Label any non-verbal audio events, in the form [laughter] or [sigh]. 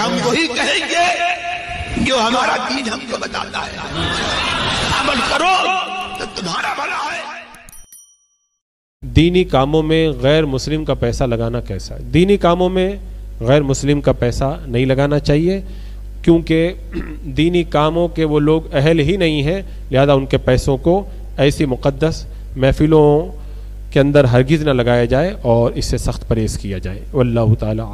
हम वही कहेंगे जो हमारा दीन हमको बताता है। अमल करो तो तुम्हारा भला है। दीनी कामों में गैर मुस्लिम का पैसा लगाना कैसा है? दीनी कामों में गैर मुस्लिम का पैसा नहीं लगाना चाहिए, क्योंकि [clears throat] दीनी कामों के वो लोग अहल ही नहीं हैं, लिहाजा उनके पैसों को ऐसी मुक़द्दस महफिलों के अंदर हरगिज़ न लगाया जाए और इससे सख्त परहेज़ किया जाए। वल्लाह ताला